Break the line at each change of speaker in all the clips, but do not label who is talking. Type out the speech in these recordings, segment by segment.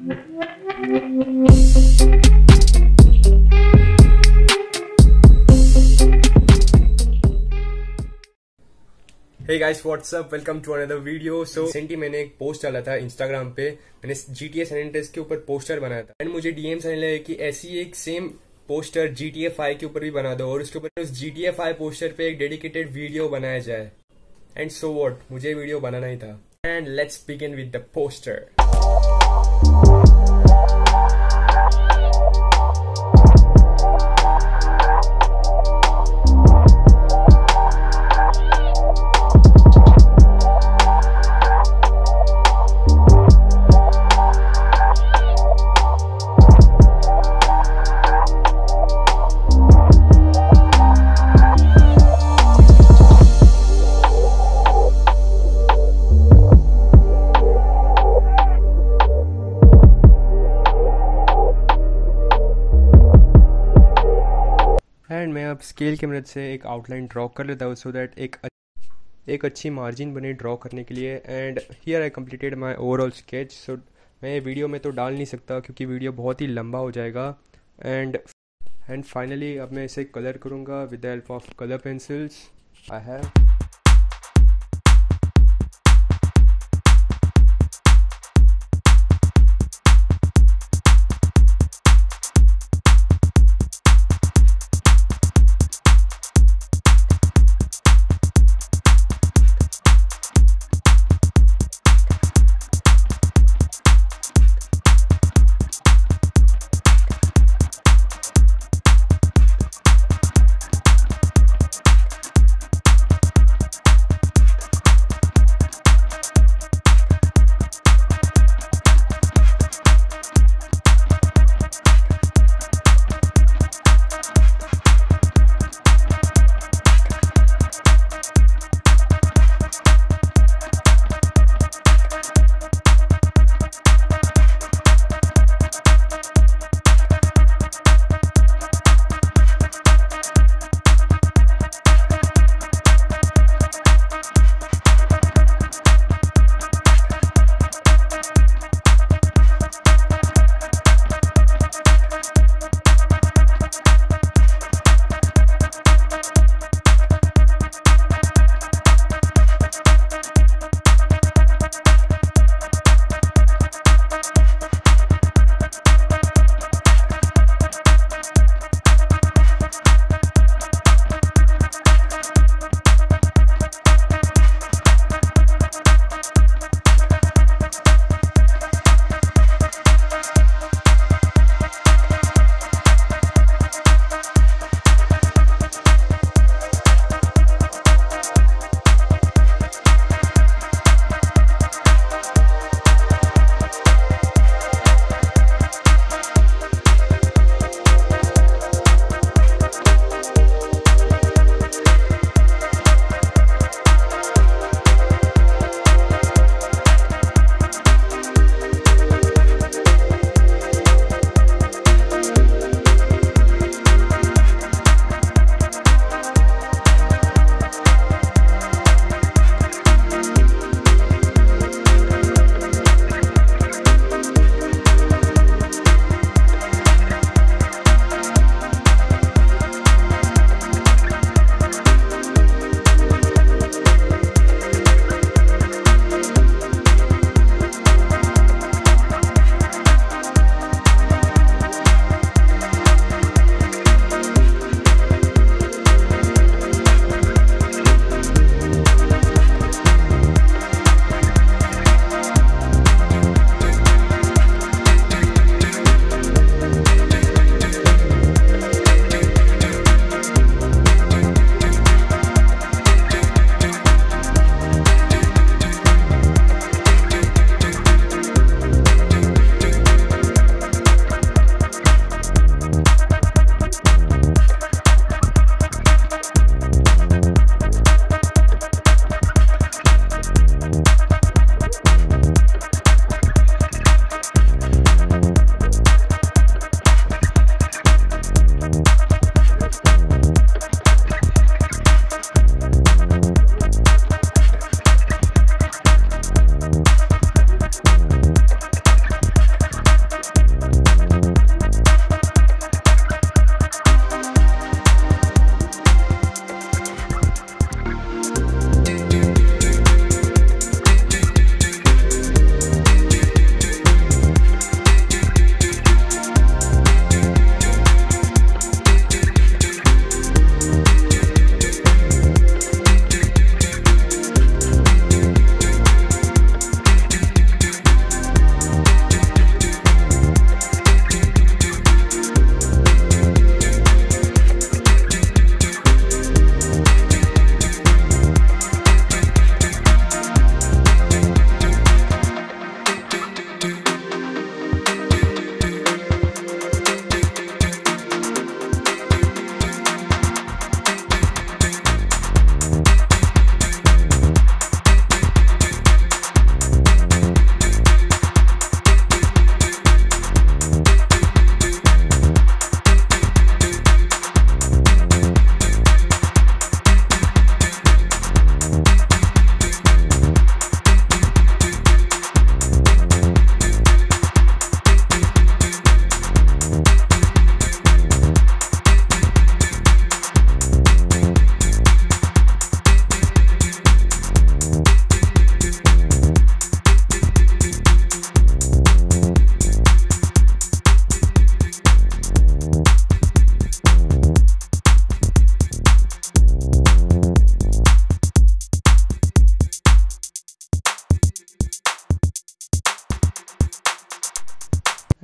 Guys what's up welcome to another video so recently मैंने एक post डाला था इंस्टाग्राम पे। मैंने जी टी एस के ऊपर पोस्टर बनाया था। एंड मुझे डीएम आने लगे कि ऐसी एक same poster G T F I के ऊपर भी बना दो और उसके ऊपर उस G T F I poster पे एक डेडिकेटेड वीडियो बनाया जाए। एंड सो वॉट मुझे वीडियो बनाना ही था। And let's begin with the poster and मैं अब स्केल की मदद से एक आउटलाइन ड्रॉ कर लेता हूँ सो दैट एक एक अच्छी मार्जिन बने ड्रॉ करने के लिए। And here I completed my overall sketch so मैं ये वीडियो में तो डाल नहीं सकता क्योंकि वीडियो बहुत ही लंबा हो जाएगा। एंड एंड फाइनली अब मैं इसे कलर करूँगा with the help of colour pencils I have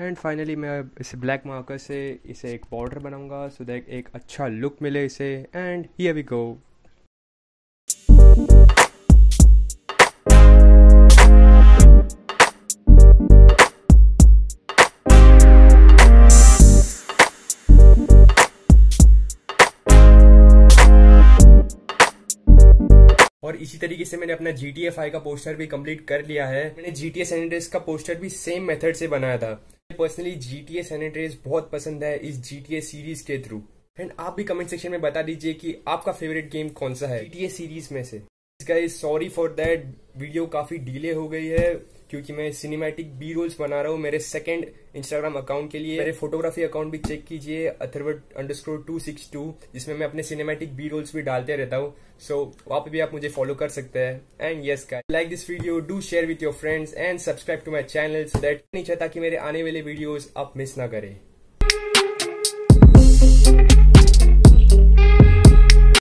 and finally मैं इसे ब्लैक मार्कर से इसे एक बॉर्डर बनाऊँगा सो दैट एक अच्छा लुक मिले इसे एंड हियर वी गो और इसी तरीके से मैंने अपना जी टी का पोस्टर भी कंप्लीट कर लिया है। मैंने जी टी का पोस्टर भी सेम मेथड से बनाया था। पर्सनली जी टी एस बहुत पसंद है इस जी टी सीरीज़ के थ्रू एंड आप भी कमेंट सेक्शन में बता दीजिए कि आपका फेवरेट गेम कौन सा है जी टी सीरीज़ में से। इसका सॉरी फॉर दैट वीडियो काफ़ी डिले हो गई है। क्योंकि मैं सिनेमैटिक बी रोल्स बना रहा हूँ मेरे सेकंड इंस्टाग्राम अकाउंट के लिए। मेरे फोटोग्राफी अकाउंट भी चेक कीजिए Atharvat underscore two six two जिसमें मैं अपने सिनेमैटिक बी रोल्स भी डालते रहता हूँ। सो so, वहाँ पे भी आप मुझे फॉलो कर सकते हैं। एंड यस का like this video do share with your friends and subscribe to my channel so that नहीं चाहता कि मेरे आने वाले वीडियोज़ आप मिस ना करें।